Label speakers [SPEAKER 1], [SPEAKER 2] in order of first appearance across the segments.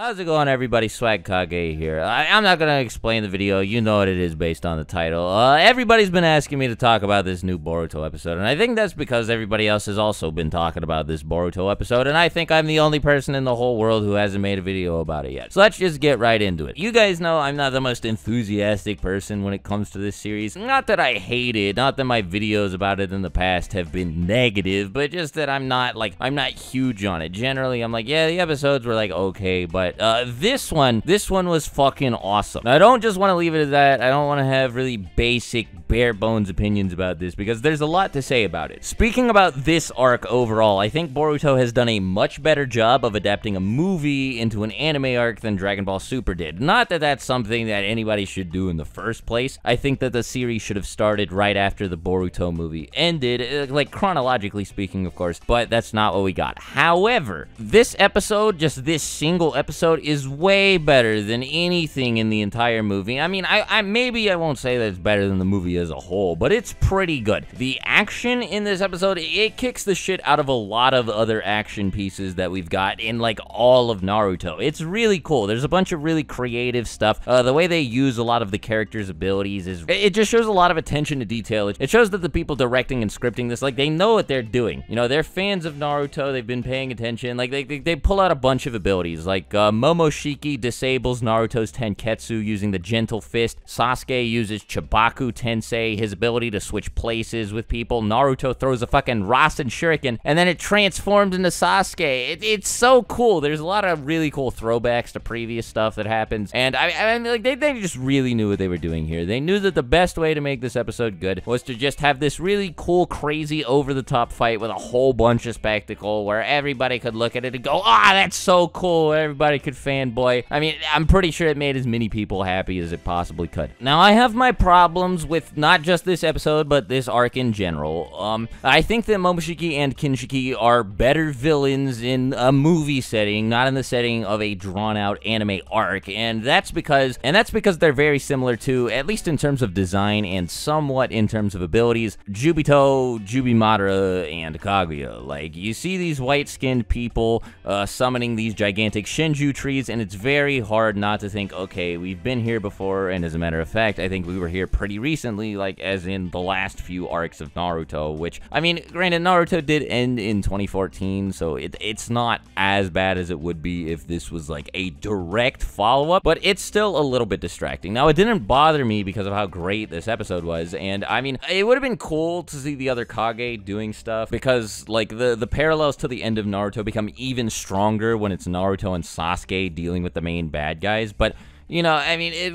[SPEAKER 1] How's it going, everybody? Swagkage here. I, am not gonna explain the video. You know what it is based on the title. Uh, everybody's been asking me to talk about this new Boruto episode, and I think that's because everybody else has also been talking about this Boruto episode, and I think I'm the only person in the whole world who hasn't made a video about it yet. So let's just get right into it. You guys know I'm not the most enthusiastic person when it comes to this series. Not that I hate it, not that my videos about it in the past have been negative, but just that I'm not like I'm not huge on it. Generally, I'm like, yeah, the episodes were like okay, but but uh, this one, this one was fucking awesome. Now, I don't just want to leave it at that. I don't want to have really basic bare bones opinions about this because there's a lot to say about it. Speaking about this arc overall, I think Boruto has done a much better job of adapting a movie into an anime arc than Dragon Ball Super did. Not that that's something that anybody should do in the first place. I think that the series should have started right after the Boruto movie ended, uh, like chronologically speaking, of course, but that's not what we got. However, this episode, just this single episode, is way better than anything in the entire movie. I mean, I, I maybe I won't say that it's better than the movie as a whole, but it's pretty good. The action in this episode, it kicks the shit out of a lot of other action pieces that we've got in like all of Naruto. It's really cool. There's a bunch of really creative stuff. Uh, the way they use a lot of the characters' abilities is, it just shows a lot of attention to detail. It shows that the people directing and scripting this, like they know what they're doing. You know, they're fans of Naruto. They've been paying attention. Like they, they, they pull out a bunch of abilities. Like uh, Momoshiki disables Naruto's Tenketsu using the Gentle Fist. Sasuke uses Chibaku Tensei his ability to switch places with people. Naruto throws a fucking Rasen Shuriken, and then it transforms into Sasuke. It, it's so cool. There's a lot of really cool throwbacks to previous stuff that happens, and I, I mean, like, they, they just really knew what they were doing here. They knew that the best way to make this episode good was to just have this really cool, crazy, over-the-top fight with a whole bunch of spectacle where everybody could look at it and go, ah, oh, that's so cool. Everybody could fanboy. I mean, I'm pretty sure it made as many people happy as it possibly could. Now, I have my problems with not just this episode, but this arc in general. Um, I think that Momoshiki and Kinshiki are better villains in a movie setting, not in the setting of a drawn-out anime arc, and that's because, and that's because they're very similar to, at least in terms of design and somewhat in terms of abilities, Jubito, Jubimadara, and Kaguya. Like, you see these white-skinned people uh, summoning these gigantic Shinju trees, and it's very hard not to think, okay, we've been here before, and as a matter of fact, I think we were here pretty recently, like as in the last few arcs of Naruto, which, I mean, granted, Naruto did end in 2014, so it, it's not as bad as it would be if this was like a direct follow-up, but it's still a little bit distracting. Now, it didn't bother me because of how great this episode was, and I mean, it would have been cool to see the other Kage doing stuff, because, like, the, the parallels to the end of Naruto become even stronger when it's Naruto and Sasuke dealing with the main bad guys, but you know, I mean, it,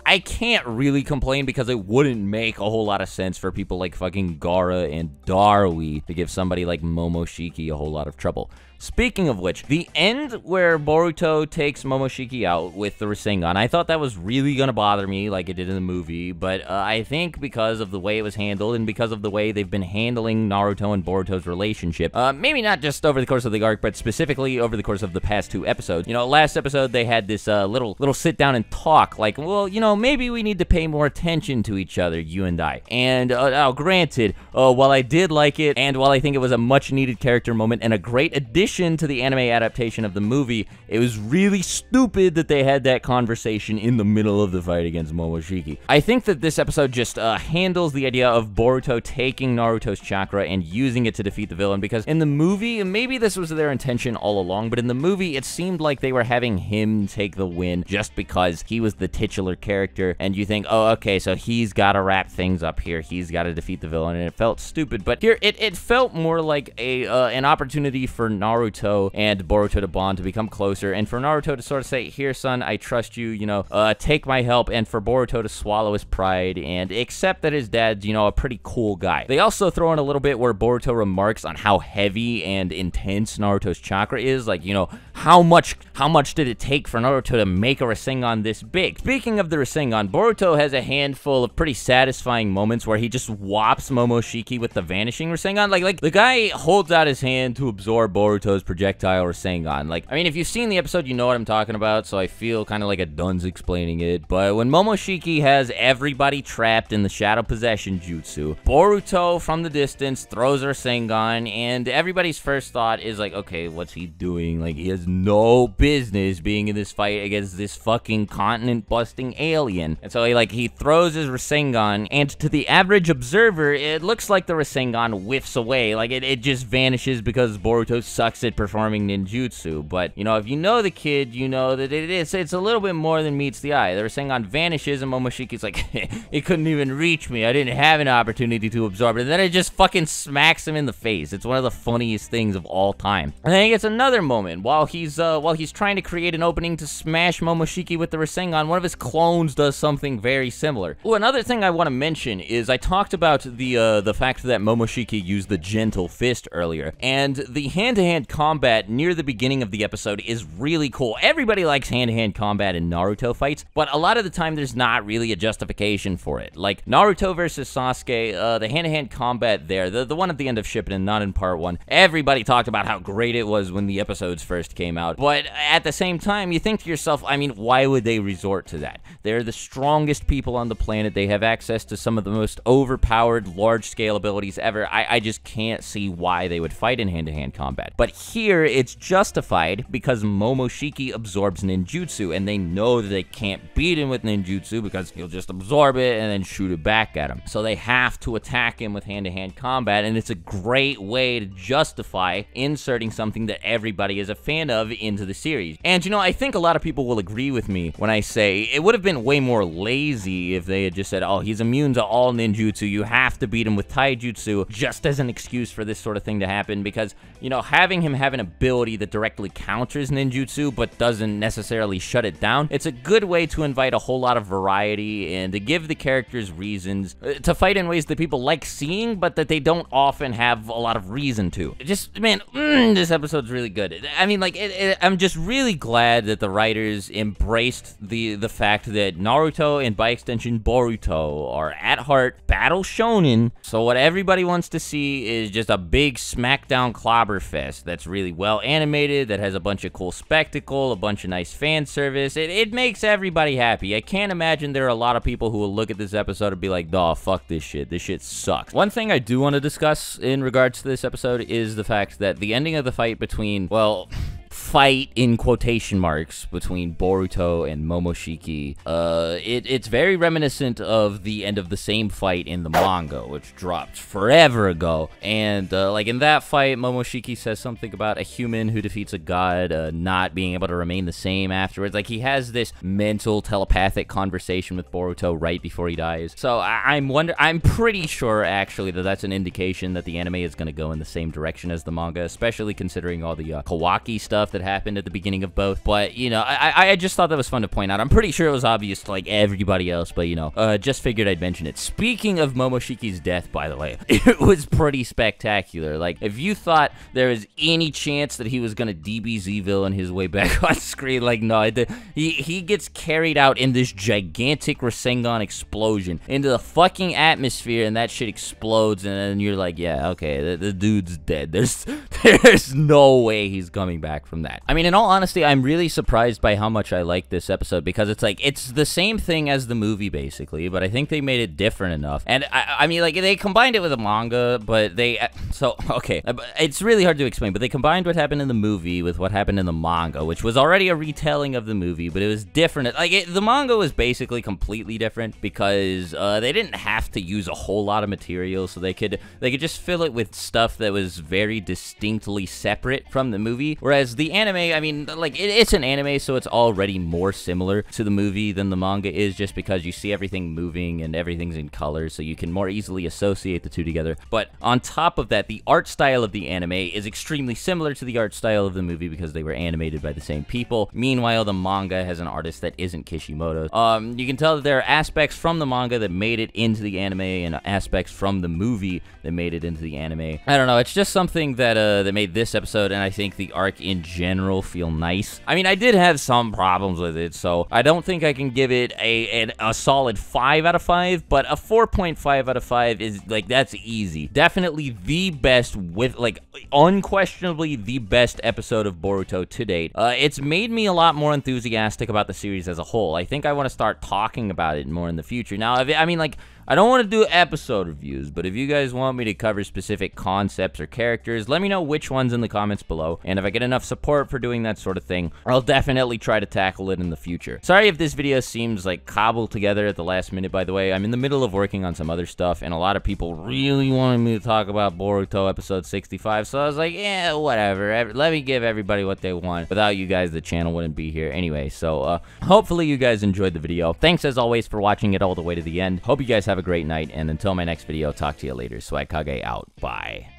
[SPEAKER 1] I can't really complain because it wouldn't make a whole lot of sense for people like fucking Gaara and Darui to give somebody like Momoshiki a whole lot of trouble. Speaking of which, the end where Boruto takes Momoshiki out with the Rasengan, I thought that was really gonna bother me like it did in the movie, but uh, I think because of the way it was handled and because of the way they've been handling Naruto and Boruto's relationship, uh, maybe not just over the course of the arc, but specifically over the course of the past two episodes. You know, last episode they had this uh, little little sit down and talk, like, well, you know, maybe we need to pay more attention to each other, you and I. And uh, now, granted, uh, while I did like it, and while I think it was a much needed character moment and a great addition addition to the anime adaptation of the movie, it was really stupid that they had that conversation in the middle of the fight against Momoshiki. I think that this episode just uh, handles the idea of Boruto taking Naruto's chakra and using it to defeat the villain, because in the movie, maybe this was their intention all along, but in the movie, it seemed like they were having him take the win just because he was the titular character, and you think, oh, okay, so he's got to wrap things up here, he's got to defeat the villain, and it felt stupid, but here, it, it felt more like a uh, an opportunity for Naruto Naruto and Boruto to bond, to become closer, and for Naruto to sort of say, here, son, I trust you, you know, uh, take my help, and for Boruto to swallow his pride and accept that his dad's, you know, a pretty cool guy. They also throw in a little bit where Boruto remarks on how heavy and intense Naruto's chakra is, like, you know, how much, how much did it take for Naruto to make a Rasengan this big? Speaking of the Rasengan, Boruto has a handful of pretty satisfying moments where he just whops Momoshiki with the Vanishing Rasengan. Like, like, the guy holds out his hand to absorb Boruto projectile Rasengan. Like, I mean, if you've seen the episode, you know what I'm talking about, so I feel kind of like a dunce explaining it. But when Momoshiki has everybody trapped in the Shadow Possession Jutsu, Boruto from the distance throws Rasengan, and everybody's first thought is like, okay, what's he doing? Like, he has no business being in this fight against this fucking continent busting alien. And so he like he throws his Rasengan, and to the average observer, it looks like the Rasengan whiffs away. Like it, it just vanishes because Boruto sucks at performing ninjutsu. But you know, if you know the kid, you know that it is it's a little bit more than meets the eye. The Rasengan vanishes, and Momoshiki's like, it couldn't even reach me. I didn't have an opportunity to absorb it. And then it just fucking smacks him in the face. It's one of the funniest things of all time. And then he gets another moment while he's uh while he's trying to create an opening to smash Momoshiki with the Rasengan. One of his clones does something very similar. Another thing I want to mention is I talked about the uh, the fact that Momoshiki used the gentle fist earlier, and the hand-to-hand combat near the beginning of the episode is really cool. Everybody likes hand-to-hand combat in Naruto fights, but a lot of the time there's not really a justification for it. Like Naruto versus Sasuke, uh, the hand-to-hand combat there, the the one at the end of Shippuden, not in part one. Everybody talked about how great it was when the episodes first came out, but at the same time, you think to yourself, I mean, why would they resort to that? They're the strongest people on the planet. They have access to some of the most overpowered, large-scale abilities ever. I, I just can't see why they would fight in hand-to-hand combat. But here, it's justified because Momoshiki absorbs ninjutsu, and they know that they can't beat him with ninjutsu because he'll just absorb it and then shoot it back at him. So they have to attack him with hand-to-hand combat, and it's a great way to justify inserting something that everybody is a fan of into the series. And you know, I think a lot of people will agree with me when I say it would have been way more lazy if they had just said, oh, he's immune to all ninjutsu, you have to beat him with taijutsu, just as an excuse for this sort of thing to happen, because, you know, having him have an ability that directly counters ninjutsu, but doesn't necessarily shut it down, it's a good way to invite a whole lot of variety and to give the characters reasons uh, to fight in ways that people like seeing, but that they don't often have a lot of reason to. Just, man, mm, this episode's really good. I mean, like, it, it, I'm just really glad that the writers embraced the the fact that Naruto and by extension Boruto are at heart battle shonen. So what everybody wants to see is just a big smackdown clobber fest that's really well animated, that has a bunch of cool spectacle, a bunch of nice fan service. It, it makes everybody happy. I can't imagine there are a lot of people who will look at this episode and be like, "Duh, fuck this shit. This shit sucks." One thing I do want to discuss in regards to this episode is the fact that the ending of the fight between, well, fight in quotation marks between Boruto and Momoshiki. Uh, it, it's very reminiscent of the end of the same fight in the manga, which dropped forever ago. And uh, like in that fight, Momoshiki says something about a human who defeats a god uh, not being able to remain the same afterwards. Like he has this mental telepathic conversation with Boruto right before he dies. So I- I'm wonder I'm pretty sure actually that that's an indication that the anime is going to go in the same direction as the manga, especially considering all the uh, Kawaki stuff that happened at the beginning of both. But, you know, I, I just thought that was fun to point out. I'm pretty sure it was obvious to, like, everybody else, but, you know, uh, just figured I'd mention it. Speaking of Momoshiki's death, by the way, it was pretty spectacular. Like, if you thought there was any chance that he was to DBZ villain his way back on screen, like, no, he, he gets carried out in this gigantic Rasengan explosion into the fucking atmosphere, and that shit explodes, and then you're like, yeah, okay, the, the dude's dead. There's, there's no way he's coming back from that. I mean, in all honesty, I'm really surprised by how much I like this episode because it's like it's the same thing as the movie basically, but I think they made it different enough. And I, I mean, like they combined it with a manga, but they so okay, it's really hard to explain. But they combined what happened in the movie with what happened in the manga, which was already a retelling of the movie, but it was different. Like it, the manga was basically completely different because uh, they didn't have to use a whole lot of material, so they could they could just fill it with stuff that was very distinctly separate from the movie. Whereas the anime, I mean, like, it, it's an anime, so it's already more similar to the movie than the manga is just because you see everything moving and everything's in color, so you can more easily associate the two together. But on top of that, the art style of the anime is extremely similar to the art style of the movie because they were animated by the same people. Meanwhile, the manga has an artist that isn't Kishimoto. Um, you can tell that there are aspects from the manga that made it into the anime and aspects from the movie that made it into the anime. I don't know, it's just something that, uh, that made this episode and I think the arc in general feel nice. I mean, I did have some problems with it, so I don't think I can give it a, a, a solid 5 out of 5, but a 4.5 out of 5 is, like, that's easy. Definitely the best with, like, unquestionably the best episode of Boruto to date. Uh, it's made me a lot more enthusiastic about the series as a whole. I think I want to start talking about it more in the future. Now, I mean, like, I don't want to do episode reviews, but if you guys want me to cover specific concepts or characters, let me know which ones in the comments below. And if I get enough support for doing that sort of thing, I'll definitely try to tackle it in the future. Sorry if this video seems like cobbled together at the last minute, by the way. I'm in the middle of working on some other stuff, and a lot of people really wanted me to talk about Boruto episode 65, so I was like, yeah, whatever. Let me give everybody what they want. Without you guys, the channel wouldn't be here anyway. So uh, hopefully you guys enjoyed the video. Thanks as always for watching it all the way to the end. Hope you guys have a great night, and until my next video, talk to you later. Swagkage out. Bye.